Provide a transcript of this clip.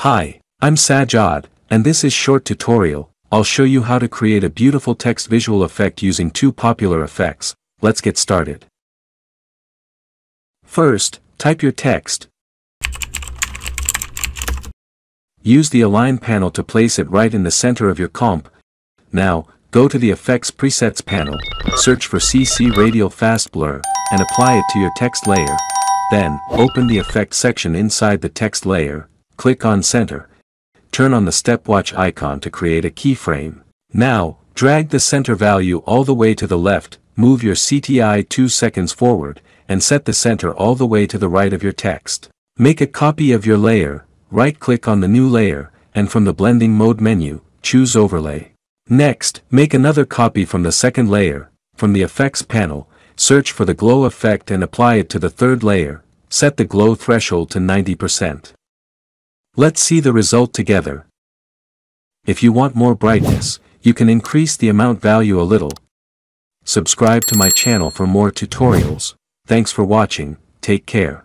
Hi, I'm Sajjad, and this is short tutorial, I'll show you how to create a beautiful text visual effect using two popular effects, let's get started. First, type your text. Use the Align panel to place it right in the center of your comp. Now, go to the Effects Presets panel, search for CC Radial Fast Blur, and apply it to your text layer. Then, open the Effect section inside the text layer, click on Center. Turn on the stopwatch icon to create a keyframe. Now, drag the center value all the way to the left, move your CTI 2 seconds forward, and set the center all the way to the right of your text. Make a copy of your layer, right-click on the new layer, and from the blending mode menu, choose overlay. Next, make another copy from the second layer, from the effects panel, search for the glow effect and apply it to the third layer, set the glow threshold to 90%. Let's see the result together. If you want more brightness, you can increase the amount value a little. Subscribe to my channel for more tutorials. Thanks for watching, take care.